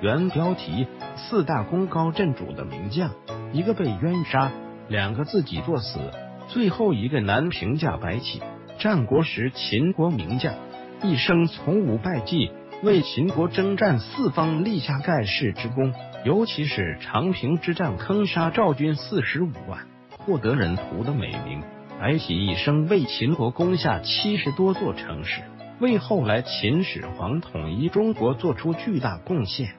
原标题：四大功高震主的名将，一个被冤杀，两个自己作死，最后一个难评价白起。战国时秦国名将，一生从无败绩，为秦国征战四方立下盖世之功。尤其是长平之战，坑杀赵军四十五万，获得人屠的美名。白起一生为秦国攻下七十多座城市，为后来秦始皇统一中国做出巨大贡献。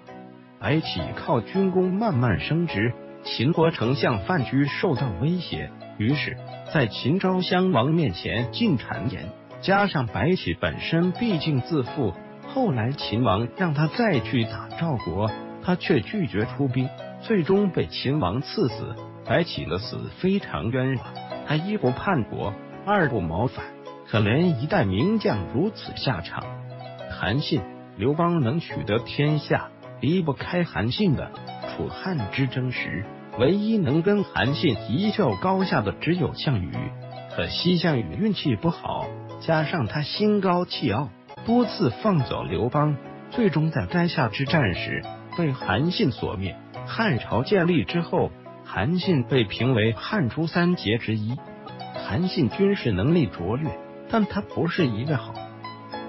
白起靠军功慢慢升职，秦国丞相范雎受到威胁，于是，在秦昭襄王面前进谗言。加上白起本身毕竟自负，后来秦王让他再去打赵国。他却拒绝出兵，最终被秦王赐死。白起的死非常冤枉，他一不叛国，二不谋反，可怜一代名将如此下场。韩信、刘邦能取得天下，离不开韩信的。楚汉之争时，唯一能跟韩信一较高下的只有项羽。可惜项羽运气不好，加上他心高气傲，多次放走刘邦，最终在垓下之战时。被韩信所灭。汉朝建立之后，韩信被评为汉初三杰之一。韩信军事能力卓越，但他不是一个好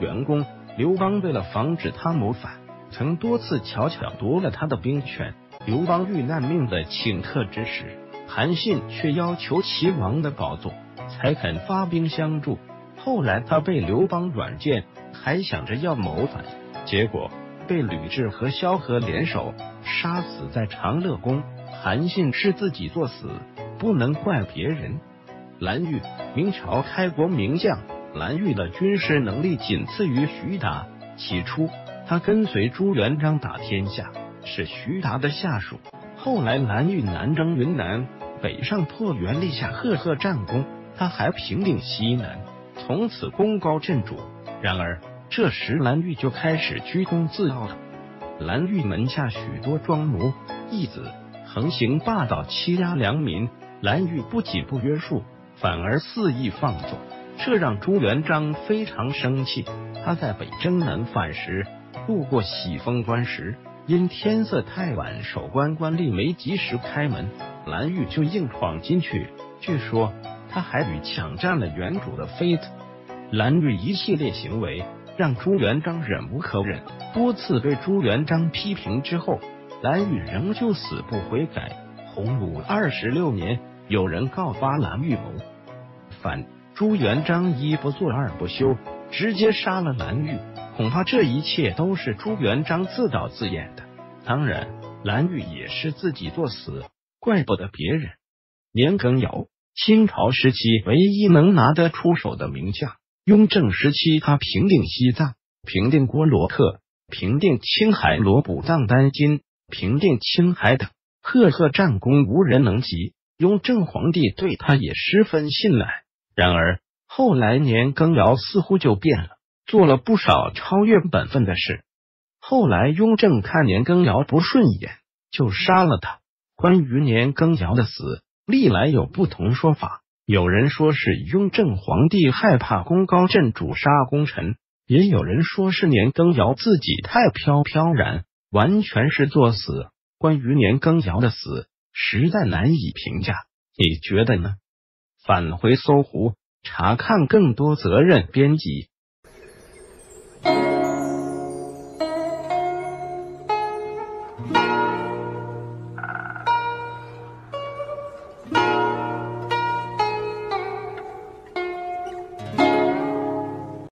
员工。刘邦为了防止他谋反，曾多次巧巧夺了他的兵权。刘邦遇难命的顷刻之时，韩信却要求齐王的宝座，才肯发兵相助。后来他被刘邦软禁，还想着要谋反，结果。被吕雉和萧何联手杀死在长乐宫，韩信是自己作死，不能怪别人。蓝玉，明朝开国名将，蓝玉的军事能力仅次于徐达。起初，他跟随朱元璋打天下，是徐达的下属。后来，蓝玉南征云南，北上破元，立下赫赫战功。他还平定西南，从此功高震主。然而，这时，蓝玉就开始居功自傲了。蓝玉门下许多庄奴义子横行霸道，欺压良民。蓝玉不仅不约束，反而肆意放纵，这让朱元璋非常生气。他在北征南犯时，路过喜峰关时，因天色太晚，守关官吏没及时开门，蓝玉就硬闯进去。据说他还与抢占了原主的妃子。蓝玉一系列行为。让朱元璋忍无可忍，多次被朱元璋批评之后，蓝玉仍旧死不悔改。洪武二十六年，有人告发蓝玉谋反，朱元璋一不做二不休，直接杀了蓝玉。恐怕这一切都是朱元璋自导自演的。当然，蓝玉也是自己作死，怪不得别人。年羹尧，清朝时期唯一能拿得出手的名将。雍正时期，他平定西藏，平定郭罗克，平定青海罗卜藏丹津，平定青海等，赫赫战功无人能及。雍正皇帝对他也十分信赖。然而后来年羹尧似乎就变了，做了不少超越本分的事。后来雍正看年羹尧不顺眼，就杀了他。关于年羹尧的死，历来有不同说法。有人说是雍正皇帝害怕功高震主杀功臣，也有人说是年羹尧自己太飘飘然，完全是作死。关于年羹尧的死，实在难以评价。你觉得呢？返回搜狐查看更多责任编辑。